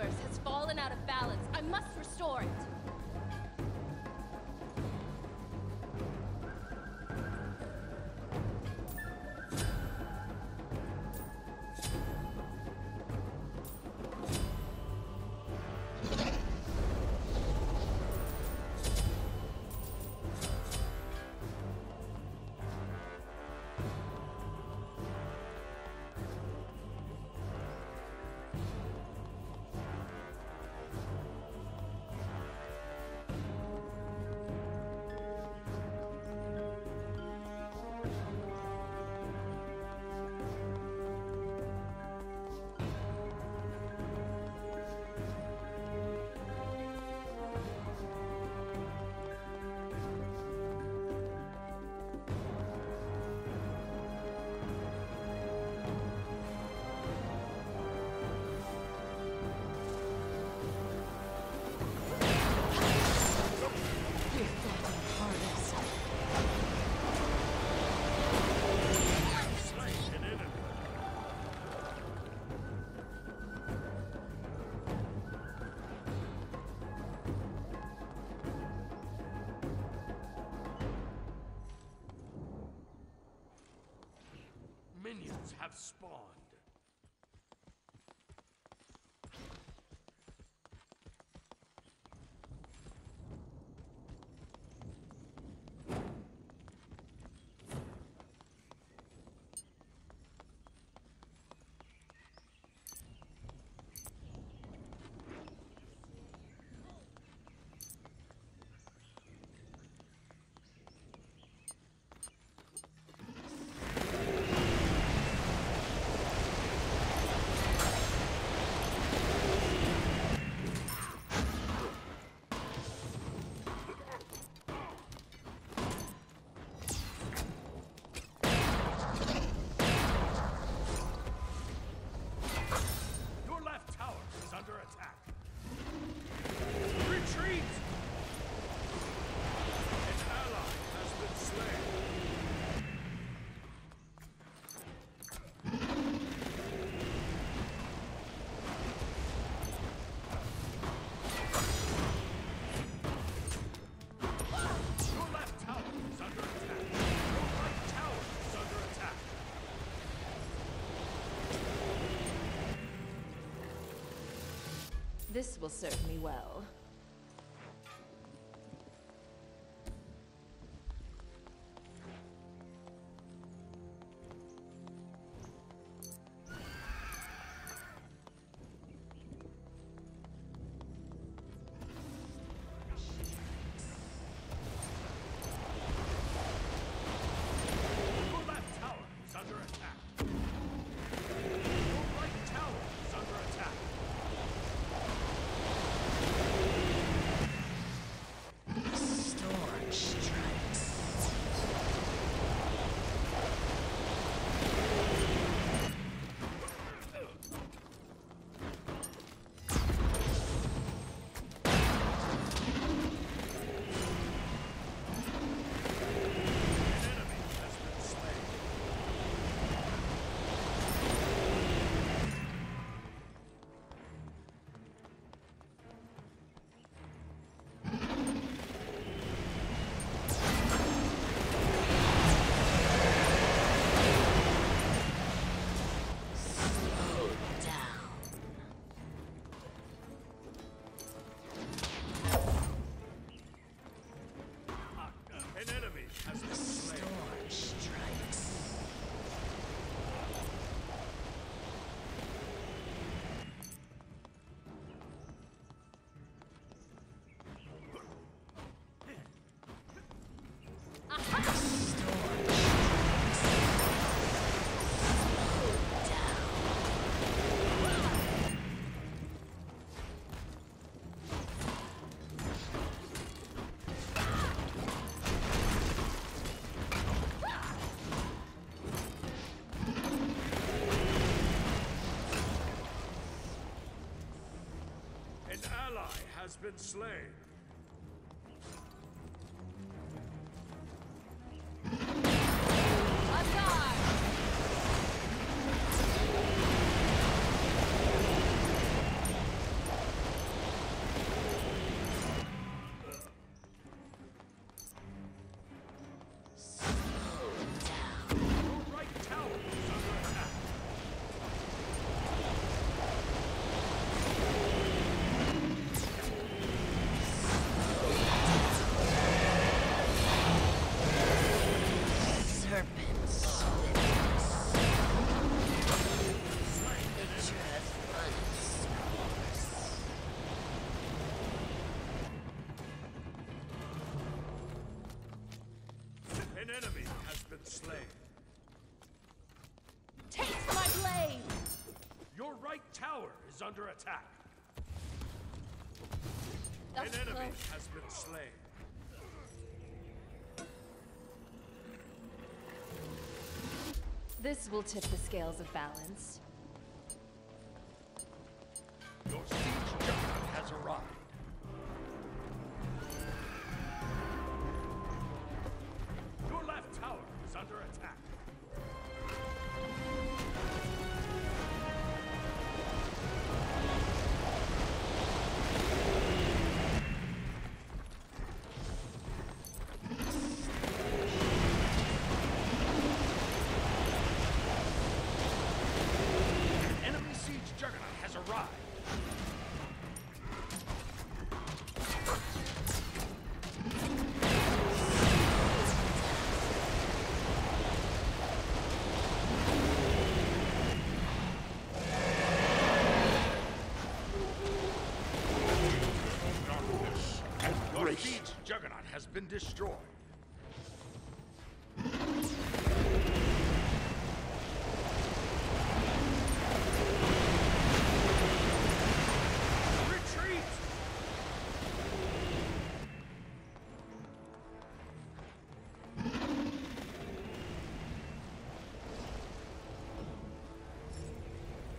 universe has fallen out of balance. I must restore it. have spawned. This will serve me well. been slain. Under attack. That An enemy close. has been slain. This will tip the scales of balance. Been destroyed.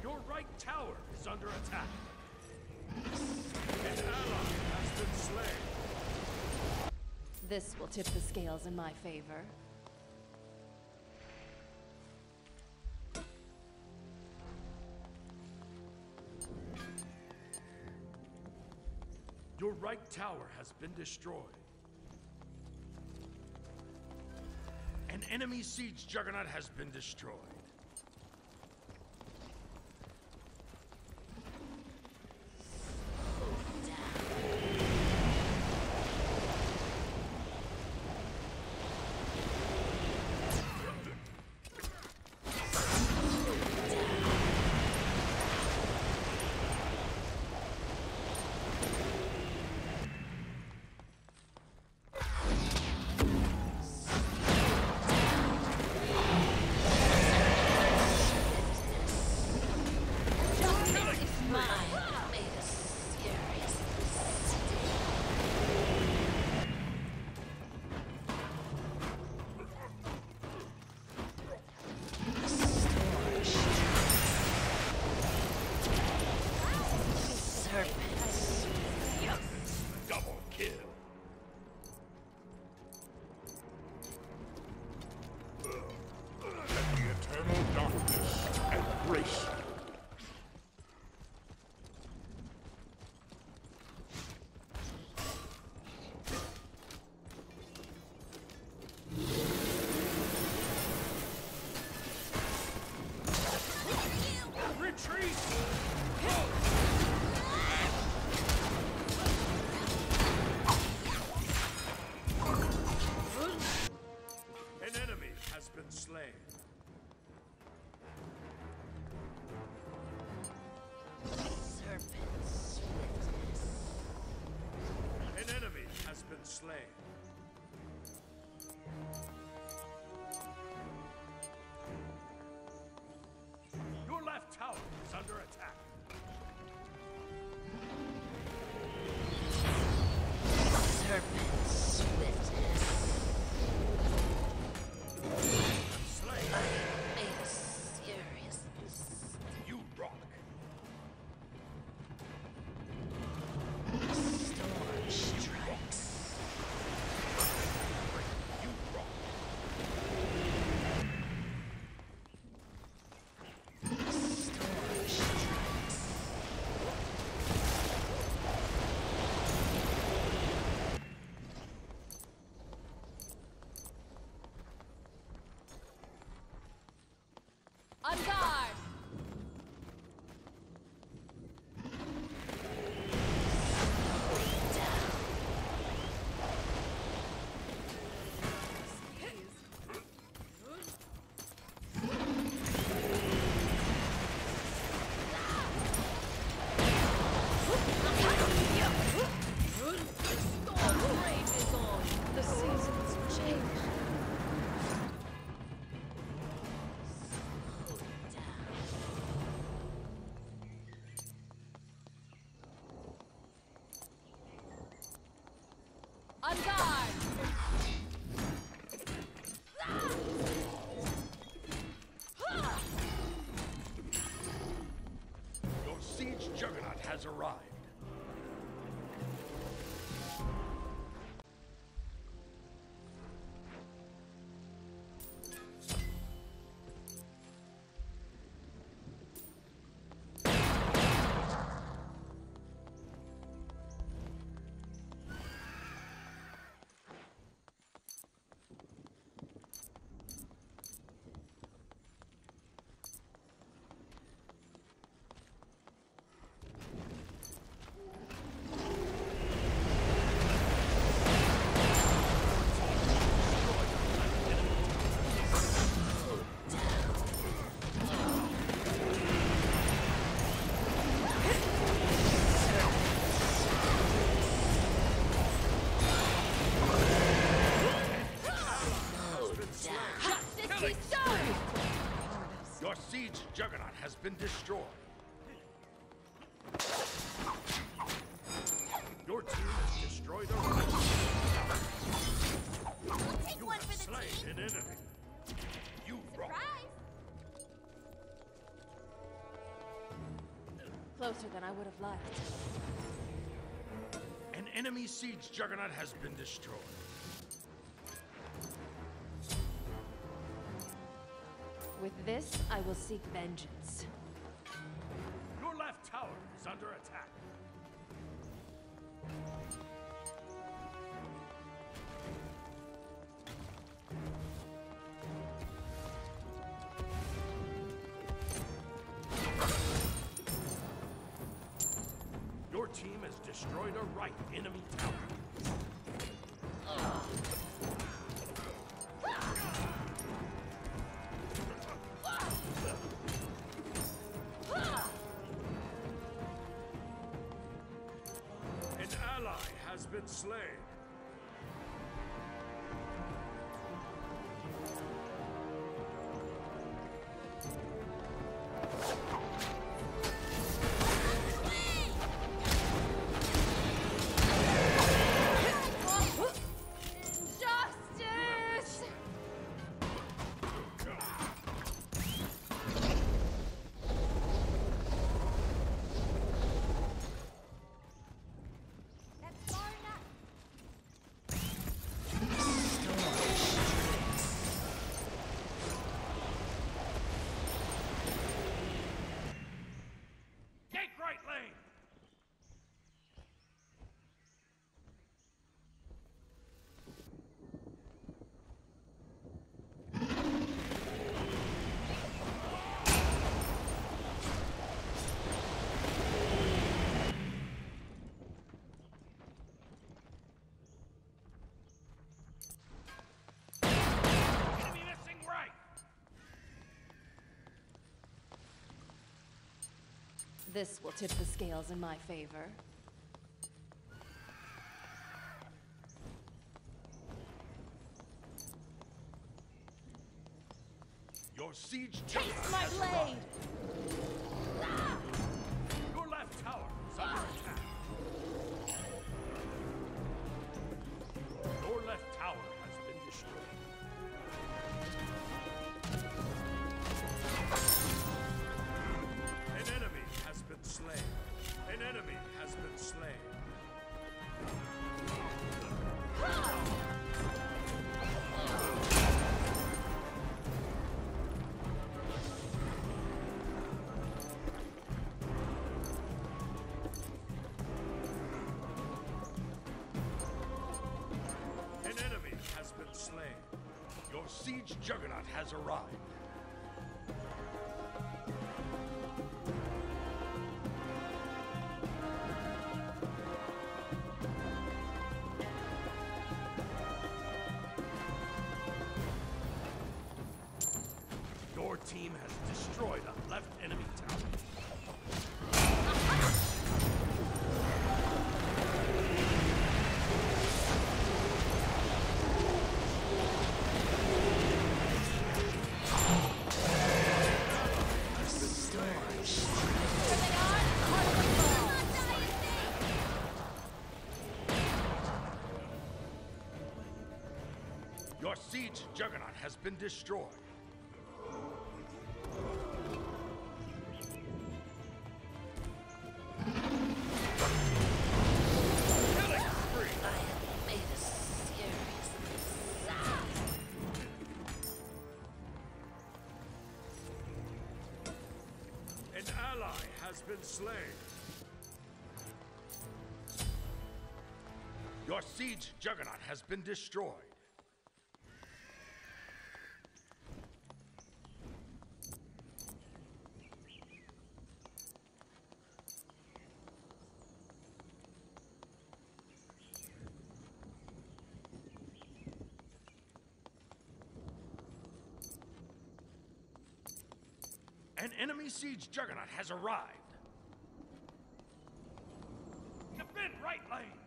Your right tower is under attack. An ally has been slain. This will tip the scales in my favor. Your right tower has been destroyed. An enemy siege juggernaut has been destroyed. Closer than I would have liked. An enemy siege juggernaut has been destroyed. With this, I will seek vengeance. Destroyed right enemy tower. An ally has been slain. This will tip the scales in my favor. Siege juggernaut has arrived. Siege juggernaut has been destroyed. An ally has been slain. Your siege juggernaut has been destroyed. An enemy siege juggernaut has arrived. Defend right lane.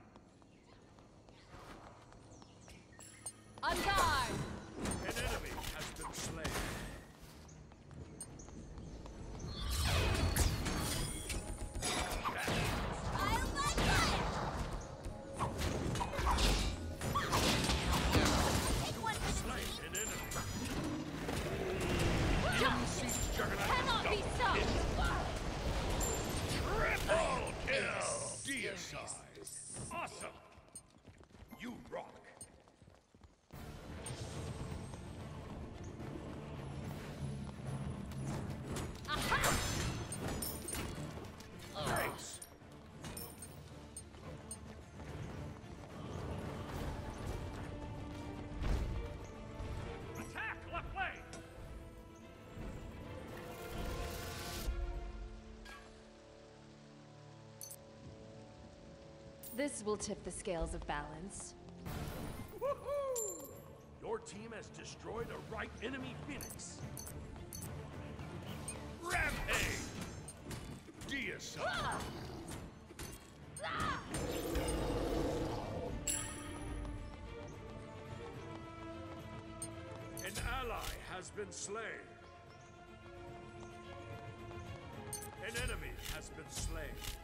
This will tip the scales of balance. Your team has destroyed a right enemy phoenix. Rampage! Deicide! An ally has been slain. An enemy has been slain.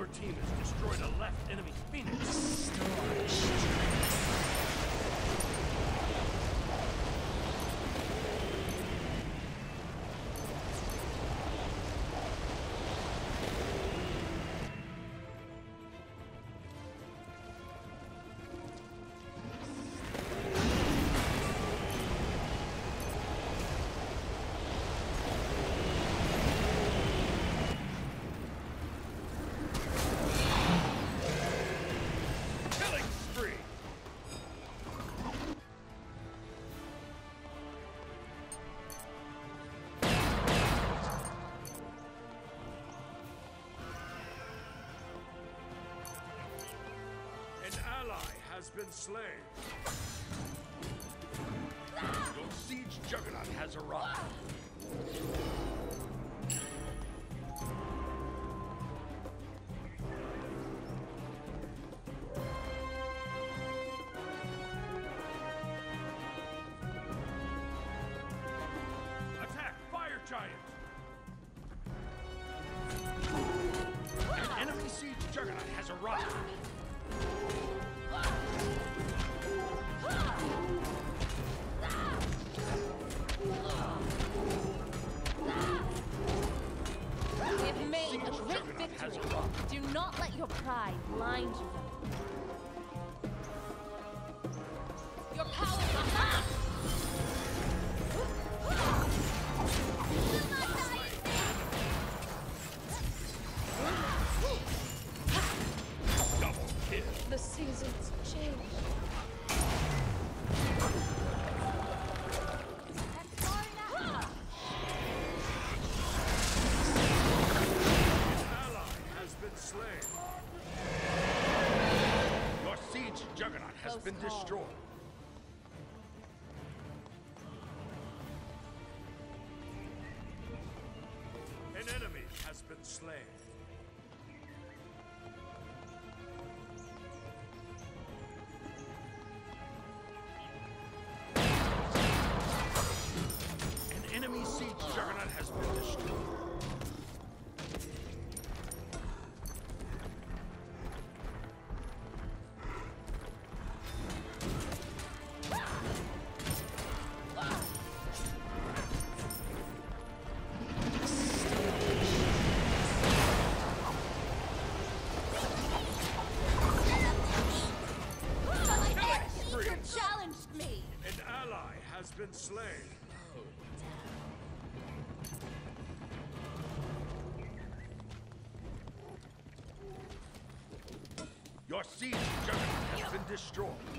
Your team has destroyed a left enemy phoenix. Killing has been slain. Your siege juggernaut has arrived. Attack, fire giant! An enemy siege juggernaut has arrived. We have made a great victory. Do not let your pride blind you. Destroyed. An enemy has been slain. Been slain. Your siege juggernaut has been destroyed.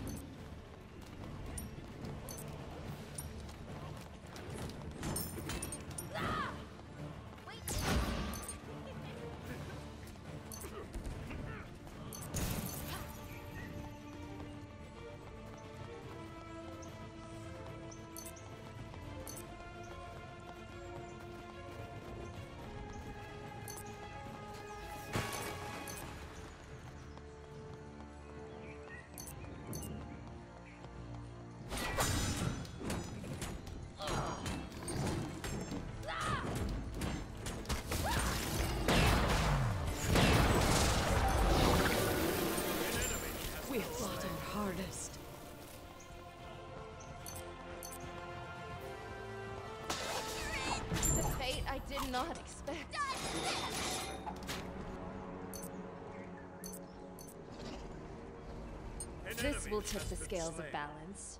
Did not expect. This will tip the scales of balance.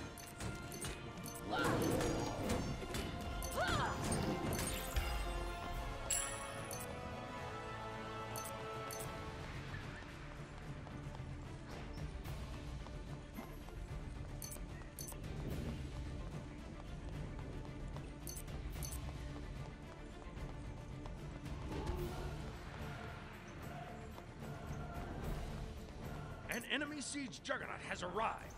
An enemy siege juggernaut has arrived.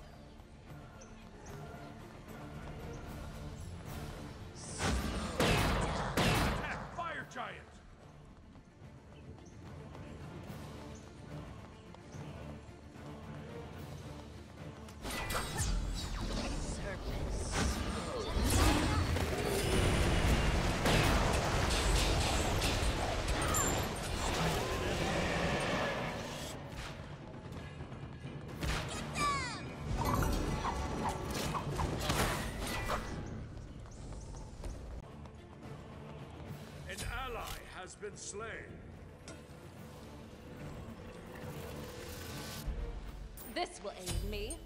Been slain. This will aid me.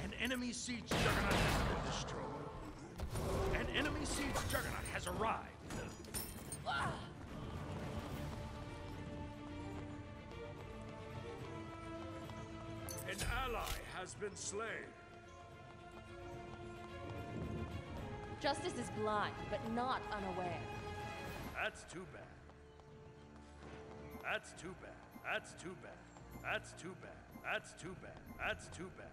An enemy siege juggernaut has been destroyed. An enemy siege juggernaut has arrived. Has been slain. Justice is blind, but not unaware. That's too bad. That's too bad. That's too bad. That's too bad. That's too bad. That's too bad.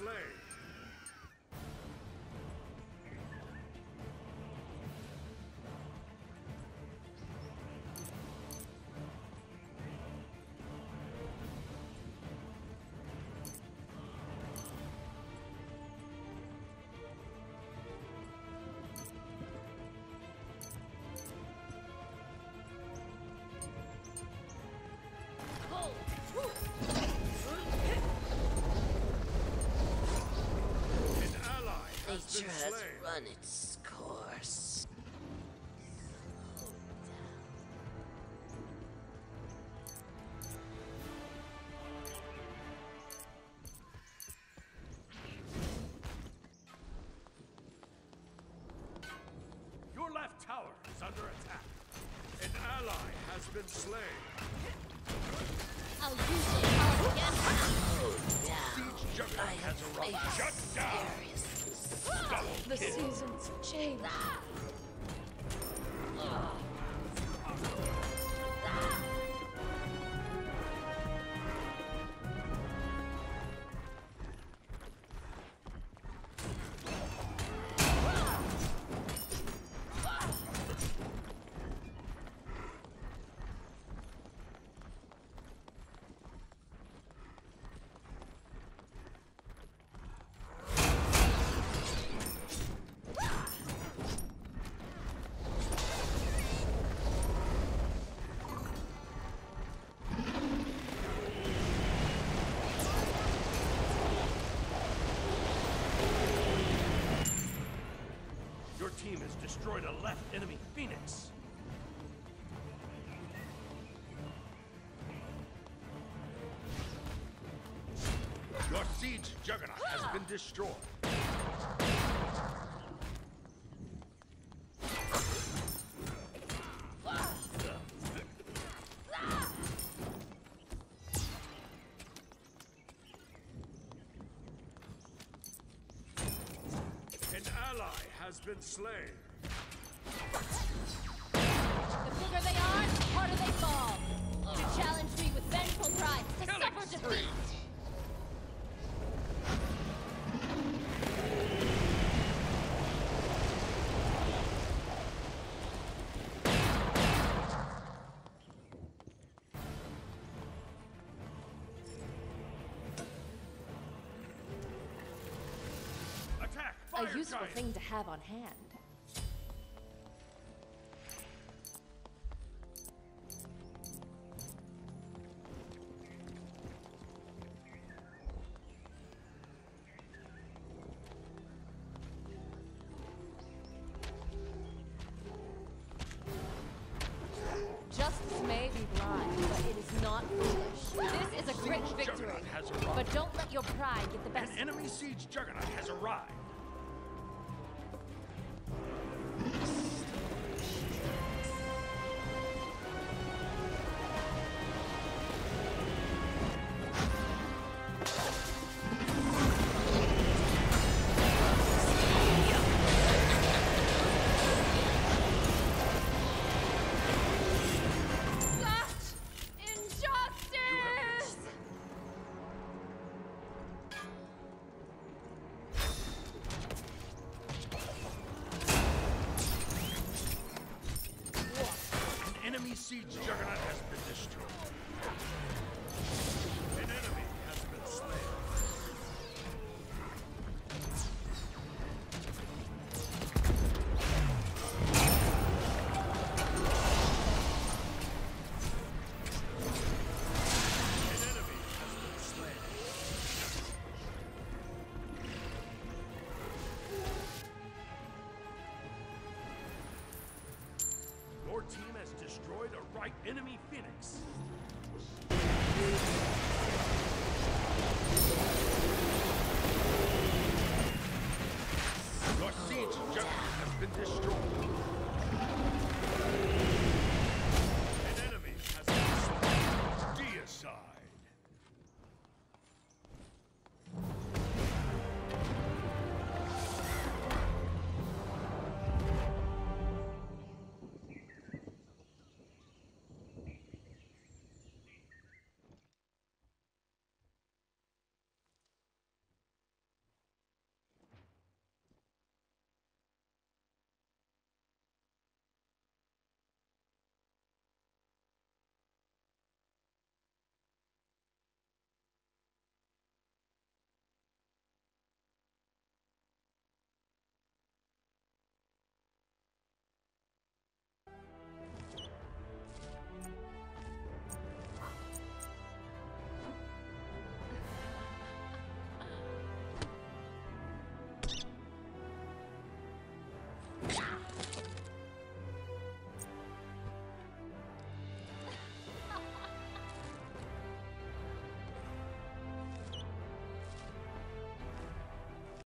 slain. sure has run its destroyed a left enemy Phoenix. Your siege juggernaut has been destroyed. a useful thing to have on hand. strike enemy.